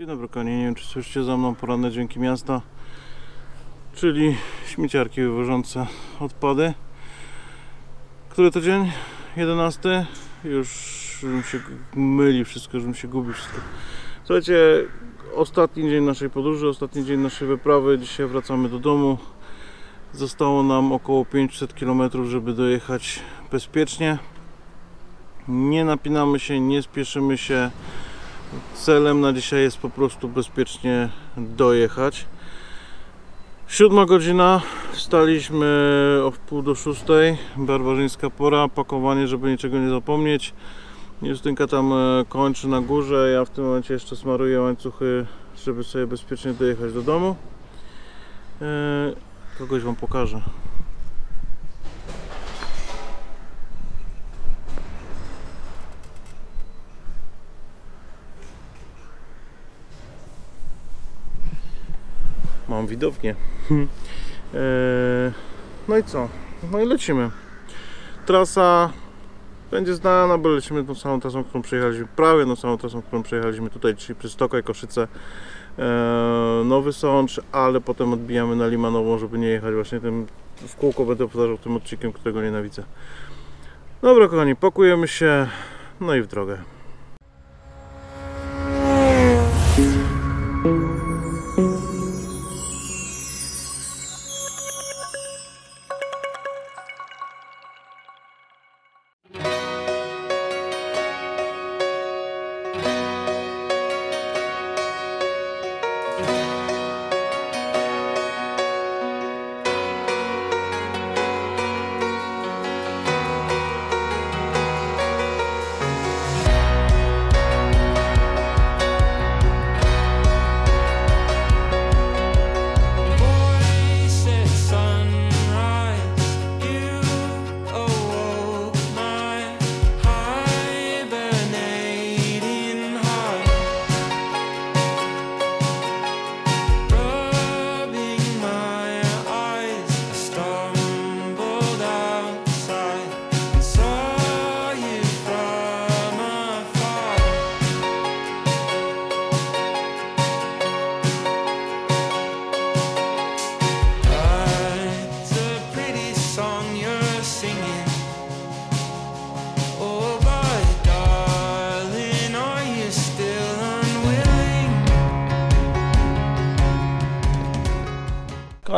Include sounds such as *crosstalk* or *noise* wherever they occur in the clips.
Dzień dobry kochani, nie wiem czy słyszycie za mną poranne dźwięki miasta Czyli śmieciarki wywożące odpady. Który to dzień? 11? Już mi się myli wszystko, mi się gubi wszystko. Słuchajcie, ostatni dzień naszej podróży, ostatni dzień naszej wyprawy. Dzisiaj wracamy do domu. Zostało nam około 500 km, żeby dojechać bezpiecznie. Nie napinamy się, nie spieszymy się Celem na dzisiaj jest po prostu bezpiecznie dojechać. Siódma godzina, wstaliśmy o wpół do szóstej, barbarzyńska pora, pakowanie, żeby niczego nie zapomnieć. Justynka tam e, kończy na górze, ja w tym momencie jeszcze smaruję łańcuchy, żeby sobie bezpiecznie dojechać do domu. E, kogoś Wam pokażę. Mam widownię. Eee, no i co? No i lecimy. Trasa będzie znana, bo lecimy tą samą trasą, którą przejechaliśmy, prawie tą samą trasą, którą przejechaliśmy tutaj, czyli przez Stokaj, Koszyce, eee, Nowy Sącz, ale potem odbijamy na Limanową, żeby nie jechać właśnie tym w kółko, będę powtarzał tym odcinkiem, którego nienawidzę. Dobra kochani, pakujemy się, no i w drogę.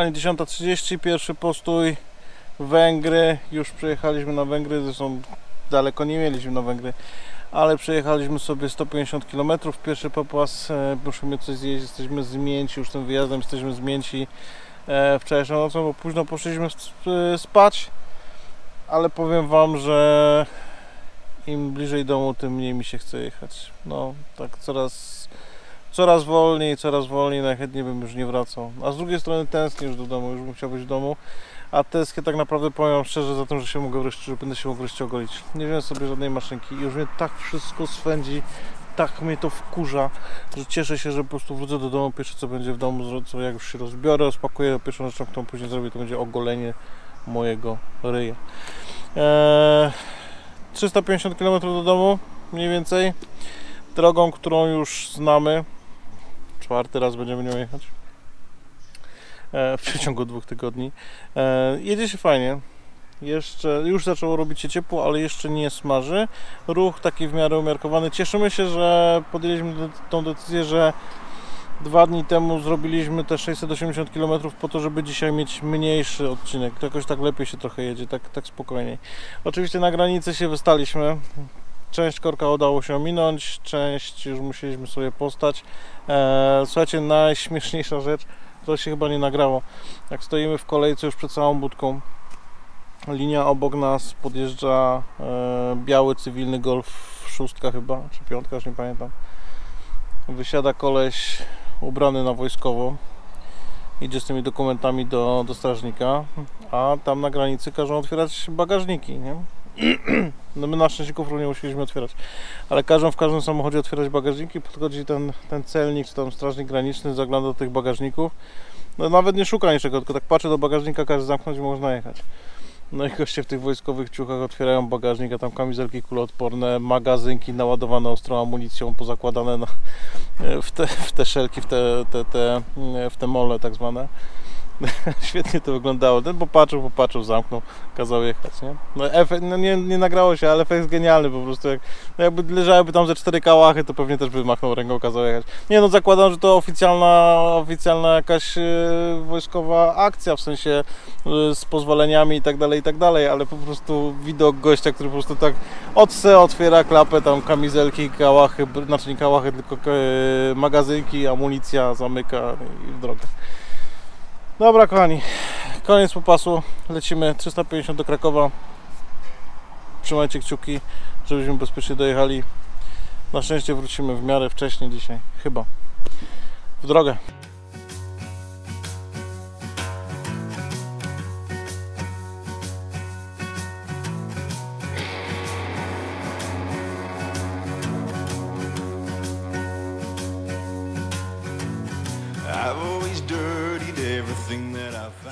Kochani, 10.30, pierwszy postój Węgry. Już przejechaliśmy na Węgry, zresztą daleko nie mieliśmy na Węgry, ale przejechaliśmy sobie 150 km. Pierwszy popas, e, musimy coś zjeść, jesteśmy zmięci, już tym wyjazdem jesteśmy zmięci e, wczorajszą nocą, bo późno poszliśmy sp- spać, ale powiem Wam, że im bliżej domu, tym mniej mi się chce jechać. No, tak coraz coraz wolniej, coraz wolniej, najchętniej bym już nie wracał. A z drugiej strony tęsknię już do domu, już bym chciał być w domu. A tęsknię tak naprawdę powiem wszczerze za tym, że się mogę wreszcie, że będę się mógł wreszcie ogolić. Nie wziąłem sobie żadnej maszynki i już mnie tak wszystko swędzi, tak mnie to wkurza, że cieszę się, że po prostu wrócę do domu, pierwsze co będzie w domu, co jak już się rozbiorę, rozpakuję, pierwszą rzeczą, którą później zrobię, to będzie ogolenie mojego ryja. Eee, 350 km do domu, mniej więcej, drogą, którą już znamy, czwarty raz będziemy nią jechać e, w *laughs* przeciągu dwóch tygodni. E, jedzie się fajnie. Jeszcze, już zaczęło robić się ciepło, ale jeszcze nie smaży. Ruch taki w miarę umiarkowany. Cieszymy się, że podjęliśmy tą decyzję, że dwa dni temu zrobiliśmy te 680 km po to, żeby dzisiaj mieć mniejszy odcinek. To jakoś tak lepiej się trochę jedzie, tak, tak spokojniej. Oczywiście na granicy się wystaliśmy. Część korka udało się ominąć, część już musieliśmy sobie postać. E, słuchajcie, najśmieszniejsza rzecz, to się chyba nie nagrało. Jak stoimy w kolejce już przed całą budką, linia obok nas podjeżdża e, biały cywilny Golf szóstka chyba, czy piątka, już nie pamiętam. Wysiada koleś ubrany na wojskowo, idzie z tymi dokumentami do, do strażnika, a tam na granicy każą otwierać bagażniki, nie? *clears throat* No my na szczęście kufru nie musieliśmy otwierać, ale każą w każdym samochodzie otwierać bagażniki, podchodzi ten, ten celnik, czy tam strażnik graniczny, zagląda do tych bagażników, no nawet nie szuka niczego, tylko tak patrzy do bagażnika, każe zamknąć i można jechać. No i goście w tych wojskowych ciuchach otwierają bagażnik, a tam kamizelki kuloodporne, magazynki naładowane ostrą amunicją, pozakładane na, *laughs* w, te, w te szelki, w te, te, te, w te mole tak zwane. *laughs* Świetnie to wyglądało. Ten popatrzył, popatrzył, zamknął, kazał jechać, nie? No, efekt, no nie, nie nagrało się, ale efekt jest genialny po prostu. Jak, no jakby leżałyby tam ze cztery kałachy, to pewnie też by machnął ręką, kazał jechać. Nie no, zakładam, że to oficjalna, oficjalna jakaś e, wojskowa akcja, w sensie e, z pozwoleniami i tak dalej, i tak dalej, ale po prostu widok gościa, który po prostu tak od se otwiera klapę, tam kamizelki, kałachy, znaczy nie kałachy, tylko e, magazynki, amunicja, zamyka i w drogę. Dobra kochani, koniec popasu, lecimy 350 do Krakowa. Trzymajcie kciuki, żebyśmy bezpiecznie dojechali. Na szczęście wrócimy w miarę wcześnie dzisiaj, chyba. W drogę.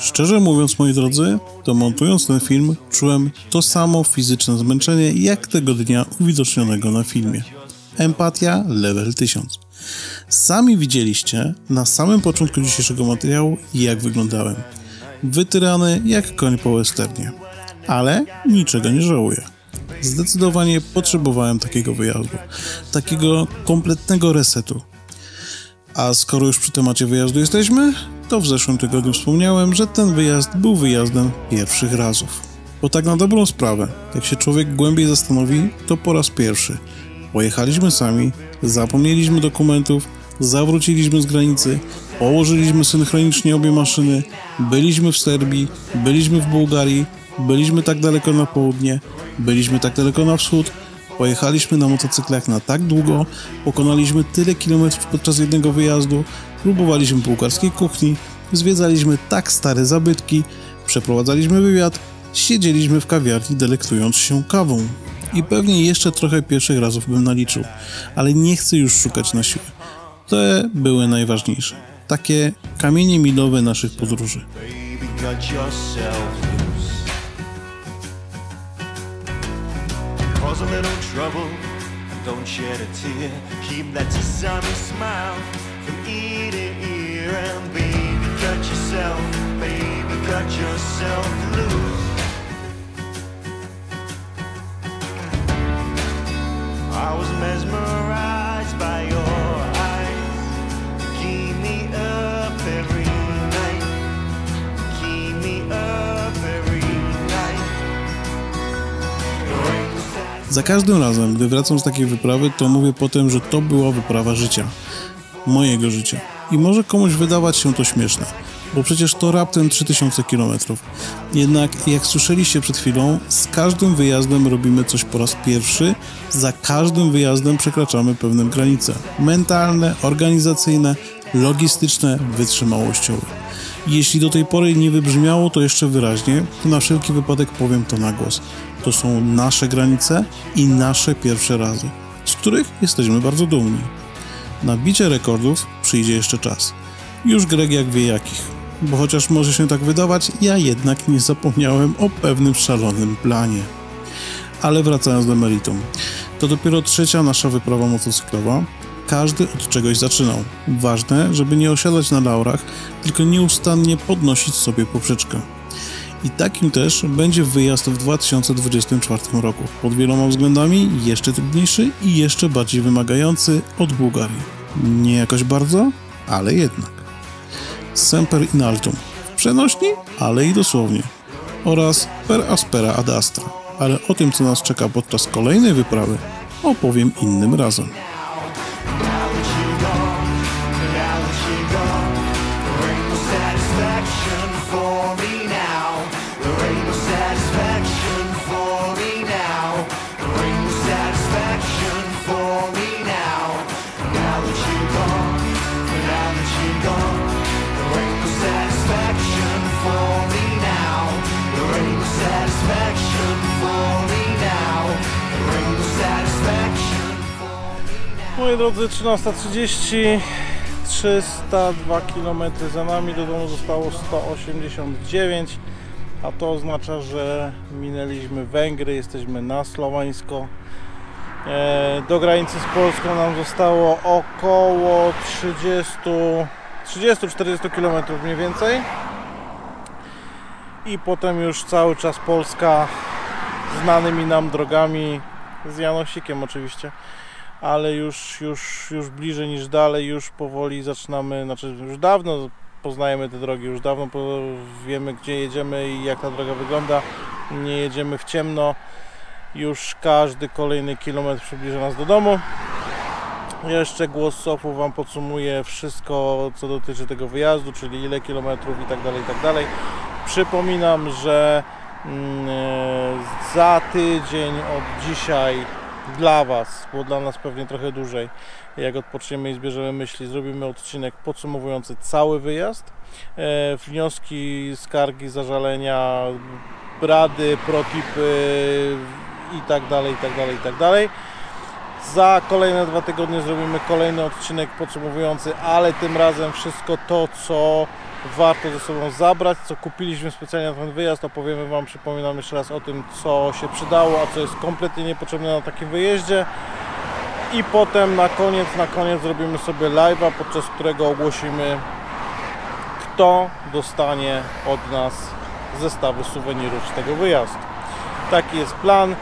Szczerze mówiąc, moi drodzy, to montując ten film, czułem to samo fizyczne zmęczenie, jak tego dnia uwidocznionego na filmie. Empatia level 1000. Sami widzieliście na samym początku dzisiejszego materiału, jak wyglądałem. Wytyrany jak koń po westernie. Ale niczego nie żałuję. Zdecydowanie potrzebowałem takiego wyjazdu. Takiego kompletnego resetu. A skoro już przy temacie wyjazdu jesteśmy, to w zeszłym tygodniu wspomniałem, że ten wyjazd był wyjazdem pierwszych razów. Bo tak na dobrą sprawę, jak się człowiek głębiej zastanowi, to po raz pierwszy. Pojechaliśmy sami, zapomnieliśmy dokumentów, zawróciliśmy z granicy, położyliśmy synchronicznie obie maszyny, byliśmy w Serbii, byliśmy w Bułgarii, byliśmy tak daleko na południe, byliśmy tak daleko na wschód, Pojechaliśmy na motocyklach na tak długo, pokonaliśmy tyle kilometrów podczas jednego wyjazdu, próbowaliśmy bułgarskiej kuchni, zwiedzaliśmy tak stare zabytki, przeprowadzaliśmy wywiad, siedzieliśmy w kawiarni delektując się kawą. I pewnie jeszcze trochę pierwszych razów bym naliczył, ale nie chcę już szukać na siłę. Te były najważniejsze. Takie kamienie milowe naszych podróży. Cause a little trouble, and don't shed a tear. Keep that sesame smile from ear to ear. And baby, cut yourself, baby, cut yourself loose. Za każdym razem, gdy wracam z takiej wyprawy, to mówię potem, że to była wyprawa życia. Mojego życia. I może komuś wydawać się to śmieszne, bo przecież to raptem 3000 km. Jednak, jak słyszeliście przed chwilą, z każdym wyjazdem robimy coś po raz pierwszy, za każdym wyjazdem przekraczamy pewne granice. Mentalne, organizacyjne, logistyczne, wytrzymałościowe. Jeśli do tej pory nie wybrzmiało to jeszcze wyraźnie, to na wszelki wypadek powiem to na głos. To są nasze granice i nasze pierwsze razy, z których jesteśmy bardzo dumni. Na bicie rekordów przyjdzie jeszcze czas. Już Greg jak wie jakich. Bo chociaż może się tak wydawać, ja jednak nie zapomniałem o pewnym szalonym planie. Ale wracając do meritum. To dopiero trzecia nasza wyprawa motocyklowa. Każdy od czegoś zaczynał. Ważne, żeby nie osiadać na laurach, tylko nieustannie podnosić sobie poprzeczkę. I takim też będzie wyjazd w 2024 roku. Pod wieloma względami jeszcze trudniejszy i jeszcze bardziej wymagający od Bułgarii. Nie jakoś bardzo, ale jednak. Semper in altum. Przenośni, ale i dosłownie. Oraz per aspera ad astra. Ale o tym, co nas czeka podczas kolejnej wyprawy, opowiem innym razem. Drodzy, 13.30, 302 km za nami, do domu zostało 189. a to oznacza, że minęliśmy Węgry, jesteśmy na Słowańsko. E, Do granicy z Polską nam zostało około 30 30-40 km mniej więcej. I potem już cały czas Polska znanymi nam drogami z Janosikiem oczywiście, ale już, już, już bliżej niż dalej, już powoli zaczynamy, znaczy już dawno poznajemy te drogi, już dawno wiemy gdzie jedziemy i jak ta droga wygląda. Nie jedziemy w ciemno, już każdy kolejny kilometr przybliża nas do domu. Jeszcze głos Sofu Wam podsumuje wszystko, co dotyczy tego wyjazdu, czyli ile kilometrów i tak dalej, i tak dalej. Przypominam, że mm, za tydzień od dzisiaj dla Was, bo dla nas pewnie trochę dłużej, jak odpoczniemy i zbierzemy myśli, zrobimy odcinek podsumowujący cały wyjazd. E, wnioski, skargi, zażalenia, rady, protipy i tak dalej, i tak dalej, i tak dalej. Za kolejne dwa tygodnie zrobimy kolejny odcinek podsumowujący, ale tym razem wszystko to, co warto ze sobą zabrać, co kupiliśmy specjalnie na ten wyjazd, opowiemy Wam, przypominam jeszcze raz o tym, co się przydało, a co jest kompletnie niepotrzebne na takim wyjeździe. I potem na koniec, na koniec zrobimy sobie live'a, podczas którego ogłosimy, kto dostanie od nas zestawy suwenirów z tego wyjazdu. Taki jest plan.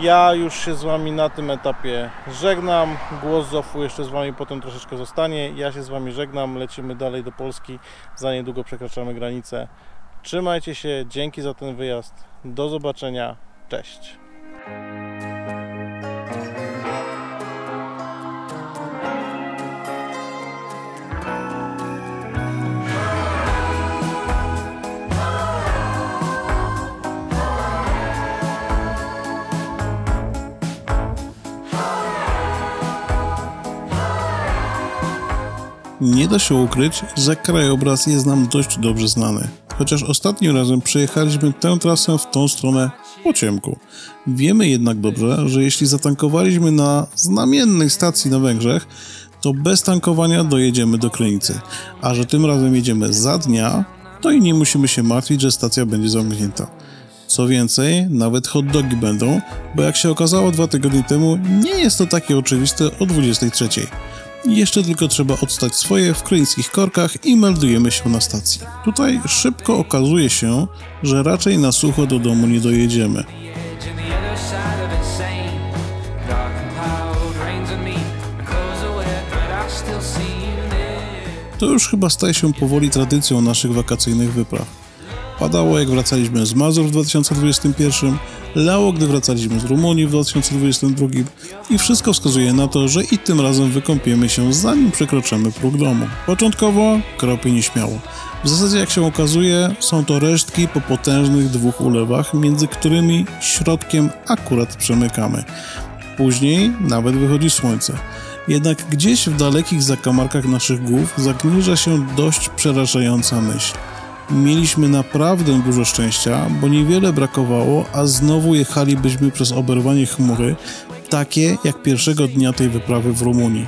Ja już się z Wami na tym etapie żegnam. Głos Zofu jeszcze z Wami potem troszeczkę zostanie. Ja się z Wami żegnam. Lecimy dalej do Polski. Za niedługo przekraczamy granicę. Trzymajcie się. Dzięki za ten wyjazd. Do zobaczenia. Cześć. Nie da się ukryć, że krajobraz jest nam dość dobrze znany. Chociaż ostatnim razem przejechaliśmy tę trasę w tą stronę po ciemku. Wiemy jednak dobrze, że jeśli zatankowaliśmy na znamiennej stacji na Węgrzech, to bez tankowania dojedziemy do Krynicy. A że tym razem jedziemy za dnia, to i nie musimy się martwić, że stacja będzie zamknięta. Co więcej, nawet hot dogi będą, bo jak się okazało dwa tygodnie temu, nie jest to takie oczywiste o 23. Jeszcze tylko trzeba odstać swoje w kryńskich korkach i meldujemy się na stacji. Tutaj szybko okazuje się, że raczej na sucho do domu nie dojedziemy. To już chyba staje się powoli tradycją naszych wakacyjnych wypraw. Padało jak wracaliśmy z Mazur w 2021, lało gdy wracaliśmy z Rumunii w 2022 i wszystko wskazuje na to, że i tym razem wykąpiemy się zanim przekroczymy próg domu. Początkowo kropie nieśmiało. W zasadzie jak się okazuje są to resztki po potężnych dwóch ulewach, między którymi środkiem akurat przemykamy. Później nawet wychodzi słońce. Jednak gdzieś w dalekich zakamarkach naszych głów zagnieża się dość przerażająca myśl. Mieliśmy naprawdę dużo szczęścia, bo niewiele brakowało, a znowu jechalibyśmy przez oberwanie chmury, takie jak pierwszego dnia tej wyprawy w Rumunii.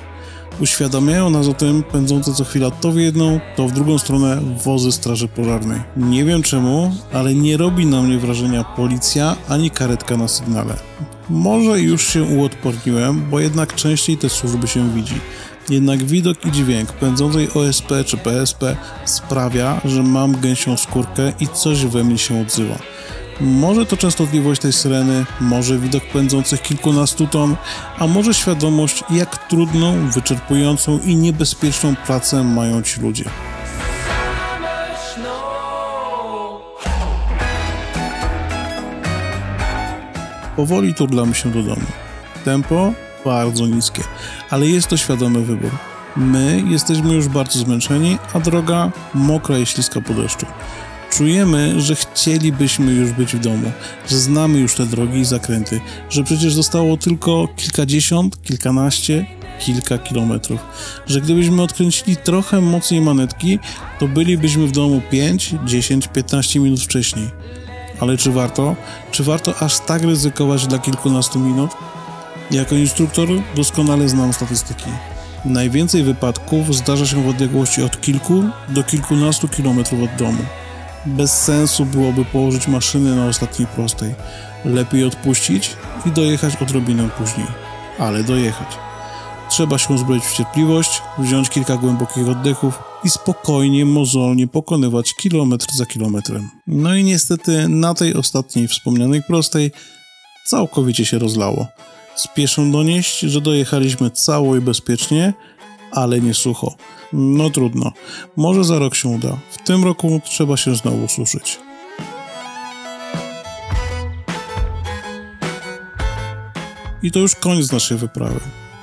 Uświadamiają nas o tym pędzące co chwila to w jedną, to w drugą stronę wozy straży pożarnej. Nie wiem czemu, ale nie robi na mnie wrażenia policja ani karetka na sygnale. Może już się uodporniłem, bo jednak częściej te służby się widzi. Jednak widok i dźwięk pędzącej OSP czy PSP sprawia, że mam gęsią skórkę i coś we mnie się odzywa. Może to częstotliwość tej syreny, może widok pędzących kilkunastu ton, a może świadomość, jak trudną, wyczerpującą i niebezpieczną pracę mają ci ludzie. Powoli turlamy się do domu. Tempo bardzo niskie, ale jest to świadomy wybór. My jesteśmy już bardzo zmęczeni, a droga mokra i śliska po deszczu. Czujemy, że chcielibyśmy już być w domu, że znamy już te drogi i zakręty, że przecież zostało tylko kilkadziesiąt, kilkanaście, kilka kilometrów, że gdybyśmy odkręcili trochę mocniej manetki, to bylibyśmy w domu 5, 10, 15 minut wcześniej. Ale czy warto? Czy warto aż tak ryzykować dla kilkunastu minut? Jako instruktor doskonale znam statystyki. Najwięcej wypadków zdarza się w odległości od kilku do kilkunastu kilometrów od domu. Bez sensu byłoby położyć maszyny na ostatniej prostej. Lepiej odpuścić i dojechać odrobinę później. Ale dojechać. Trzeba się uzbroić w cierpliwość, wziąć kilka głębokich oddechów i spokojnie, mozolnie pokonywać kilometr za kilometrem. No i niestety na tej ostatniej wspomnianej prostej całkowicie się rozlało. Spieszę donieść, że dojechaliśmy cało i bezpiecznie, ale nie sucho. No trudno. Może za rok się uda. W tym roku trzeba się znowu suszyć. I to już koniec naszej wyprawy.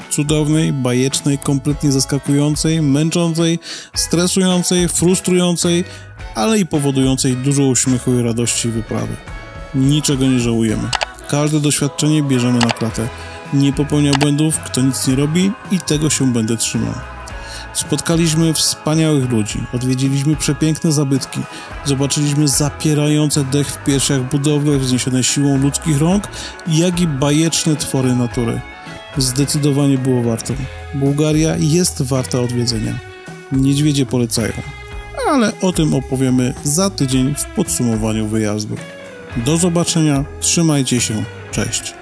Cudownej, bajecznej, kompletnie zaskakującej, męczącej, stresującej, frustrującej, ale i powodującej dużo uśmiechu i radości wyprawy. Niczego nie żałujemy. Każde doświadczenie bierzemy na klatę. Nie popełnia błędów, kto nic nie robi i tego się będę trzymał. Spotkaliśmy wspaniałych ludzi, odwiedziliśmy przepiękne zabytki, zobaczyliśmy zapierające dech w piersiach budowle wzniesione siłą ludzkich rąk, jak i bajeczne twory natury. Zdecydowanie było warto. Bułgaria jest warta odwiedzenia. Niedźwiedzie polecają. Ale o tym opowiemy za tydzień w podsumowaniu wyjazdu. Do zobaczenia, trzymajcie się, cześć.